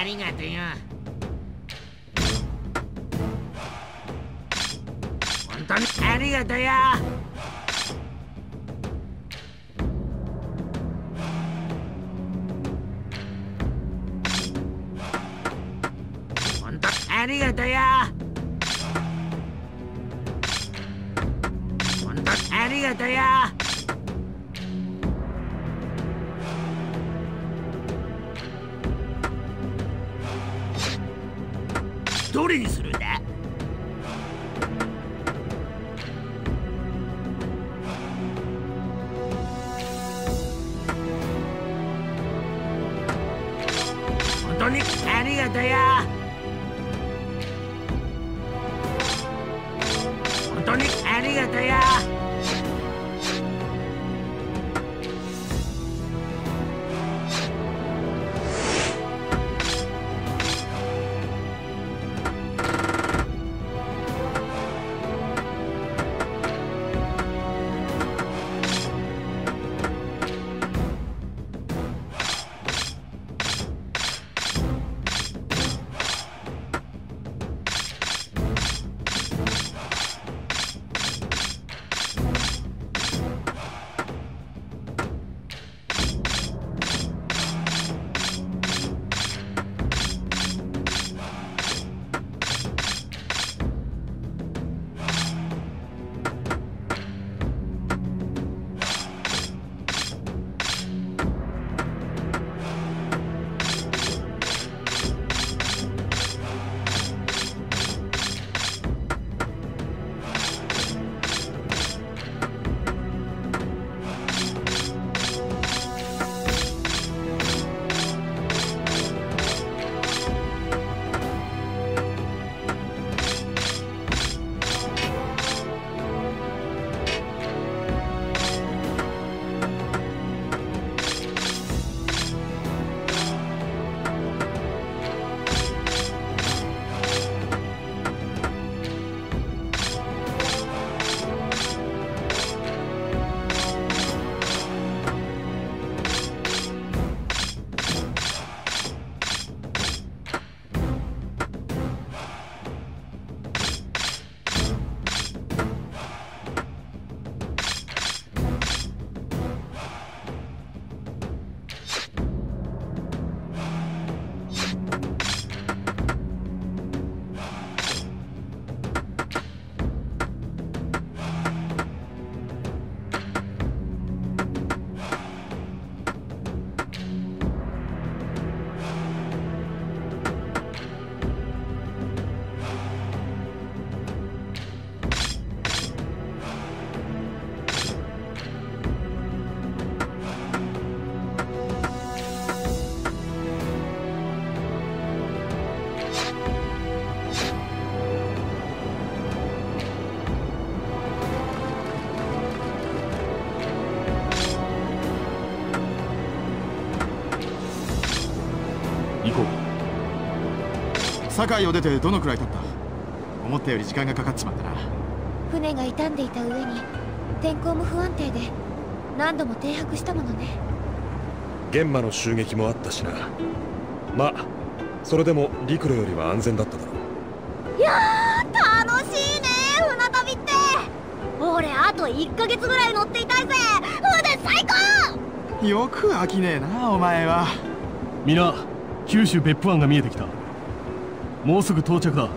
ありがとよ。本当にありがとよ。本当ありがとよ。本当ありがとよ。ど堺を出てどのくらい経った？思ったより時間がかかっちまったな。船が傷んでいた上に天候も不安定で何度も停泊したものね。玄馬の襲撃もあったしな。まあそれでも陸路よりは安全だっただろう。いやー楽しいね船旅って。俺あと1ヶ月ぐらい乗っていたいぜ。船最高！よく飽きねえなお前は。皆九州別府湾が見えてきたもうすぐ到着だ。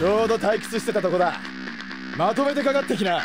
ちょうど退屈してたとこだ。まとめてかかってきな。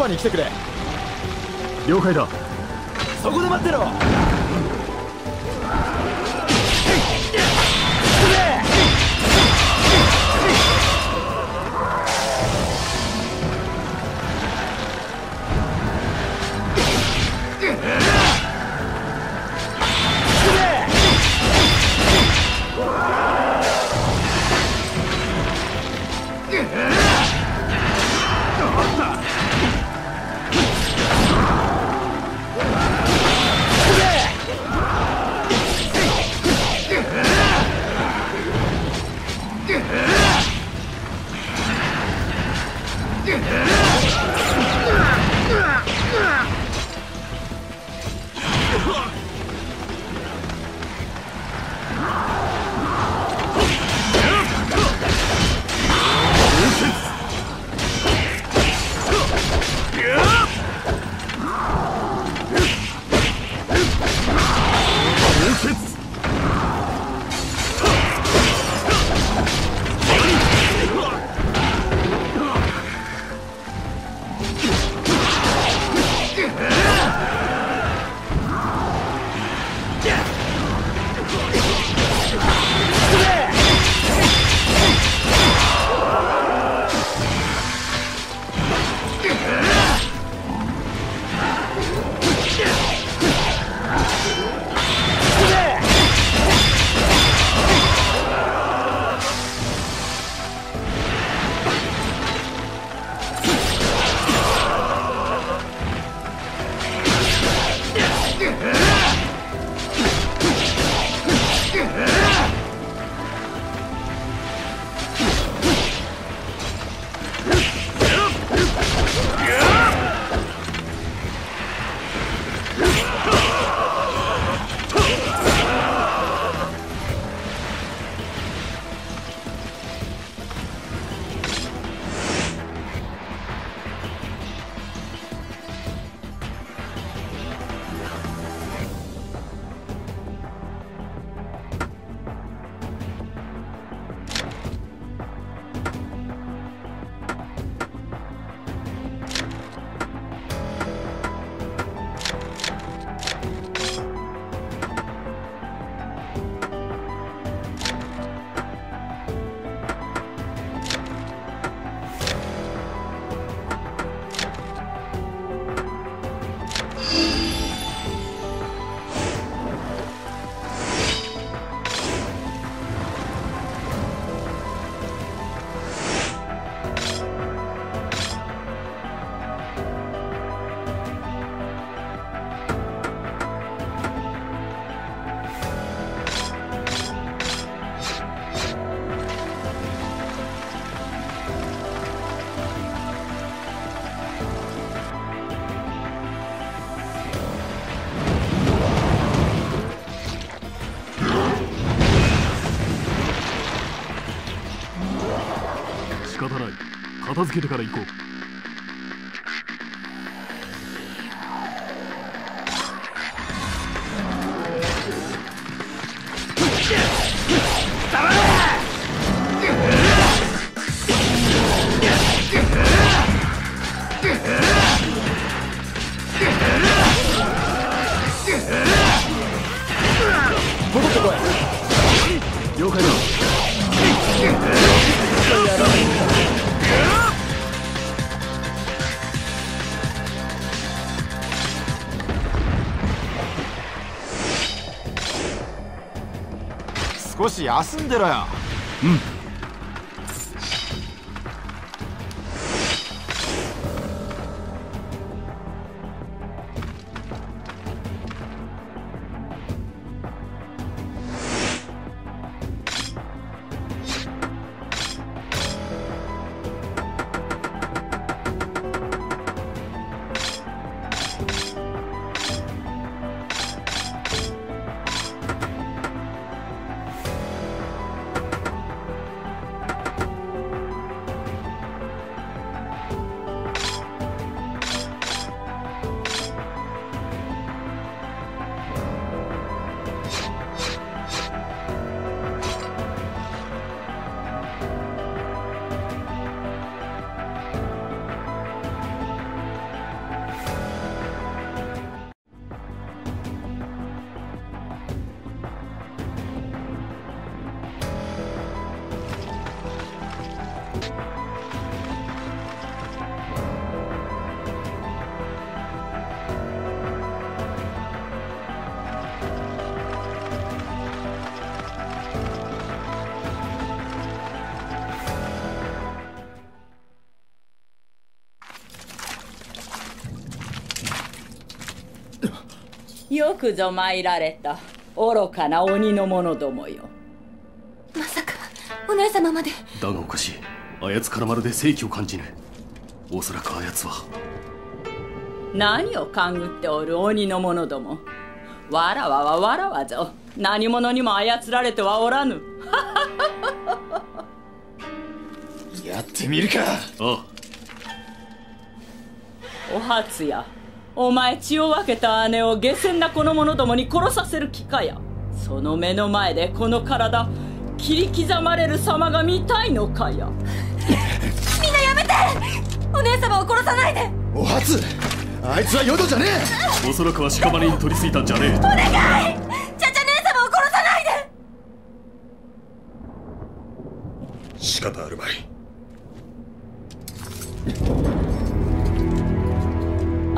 そばに来てくれ。了解だ。そこで待ってろ。片付けてから行こう。了解だ。少し休んでろよよくぞ参られた。愚かな鬼の者どもよ。まさかお姉様まで。だがおかしい。あやつからまるで正気を感じぬおそらくあやつは。何を勘ぐっておる鬼の者ども。わらわはわらわぞ。何者にも操られてはおらぬ。やってみるか。あ。お初やお前血を分けた姉を下賤なこの者どもに殺させる気かや。その目の前でこの体切り刻まれる様が見たいのかや。お姉様を殺さないで！お初あいつは淀じゃねあおそらくは屍に取り付いたんじゃねえ。チャチ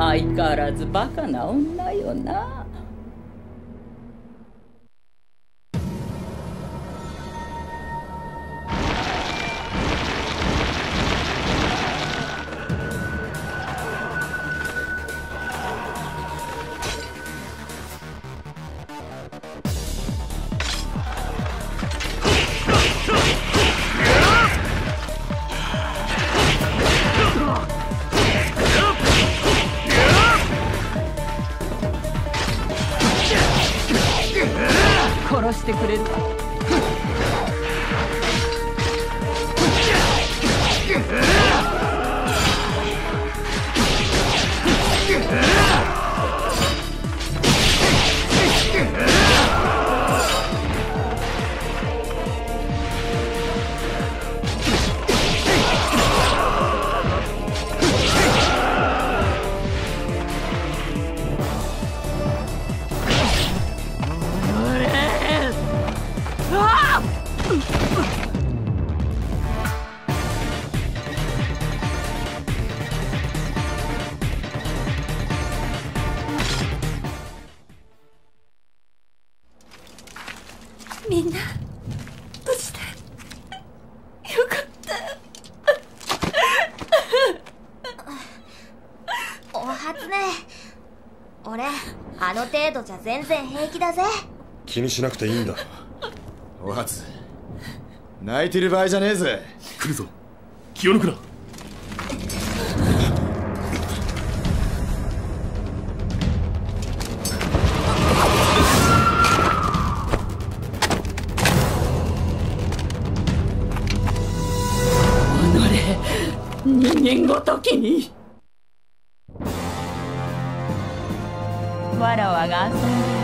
相変わらずバカな女よな。然平気だぜ。気にしなくていいんだ。おはつ泣いてる場合じゃねえぜ。来るぞ。気を抜くな。人間ごときに。わらわが遊んで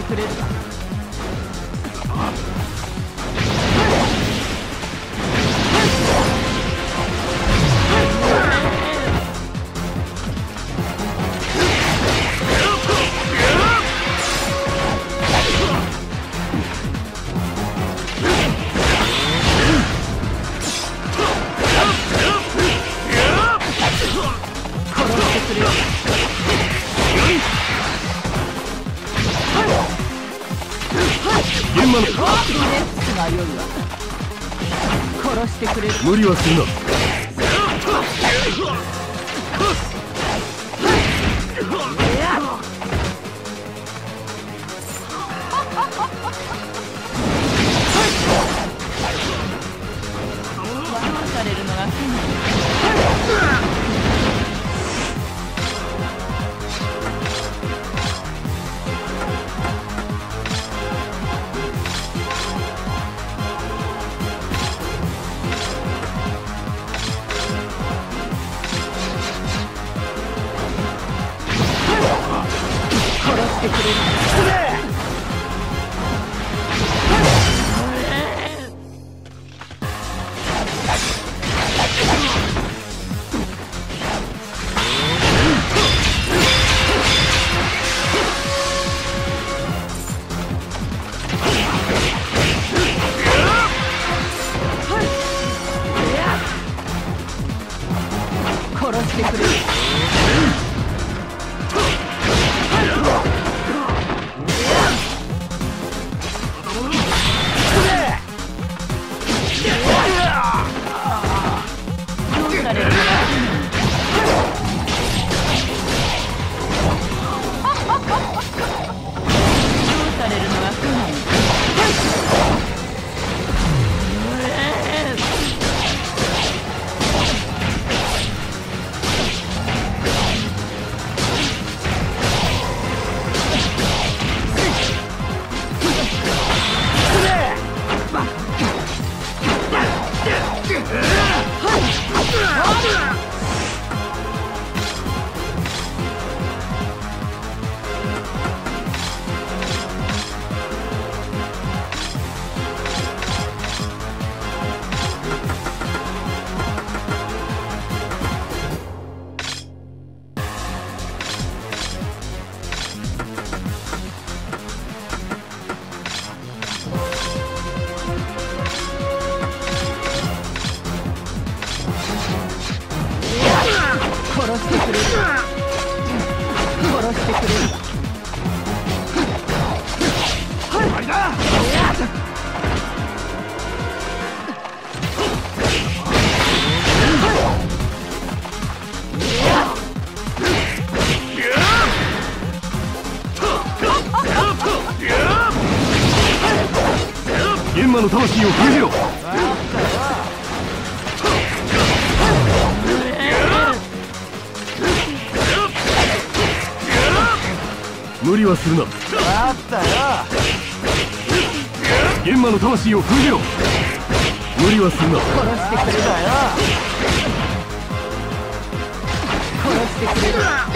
してくれる。か無理はするな。魂を封じろ。無理はすんな。殺してくれだよ。殺してくれだ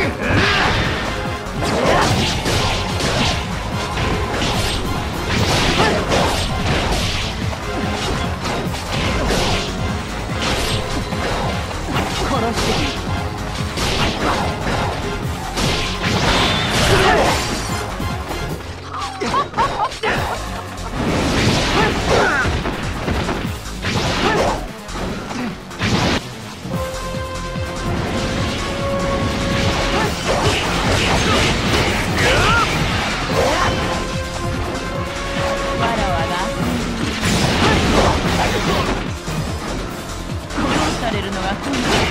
Sakuna.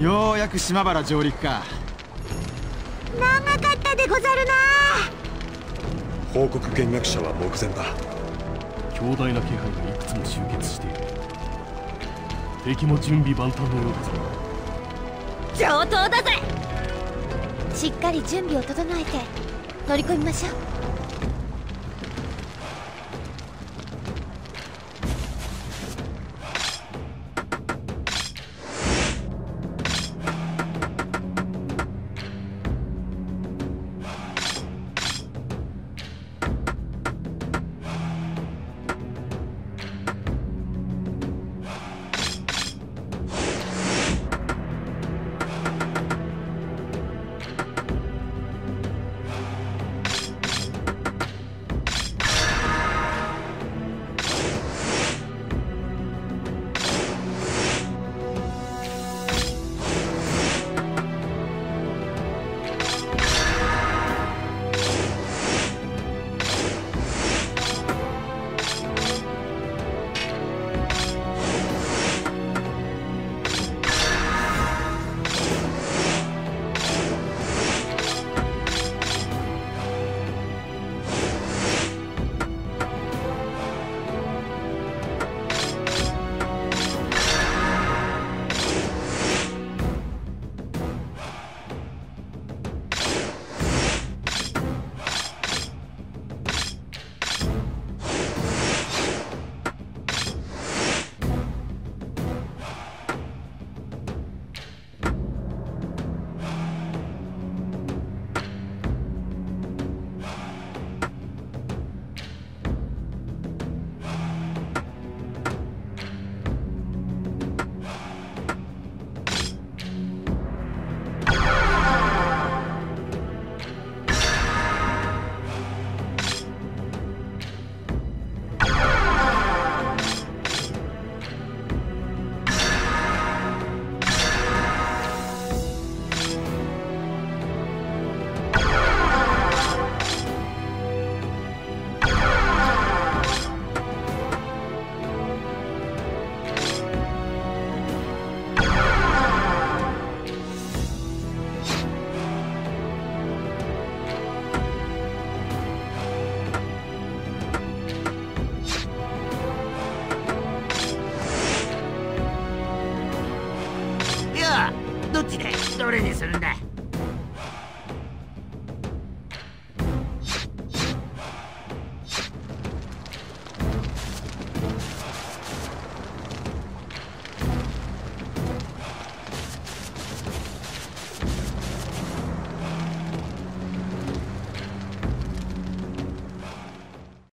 ようやく島原上陸か。長かったでござるな。報告見学者は目前だ。強大な気配がいくつも集結している。敵も準備万端のようだぞ。上等だぜ。しっかり準備を整えて乗り込みましょう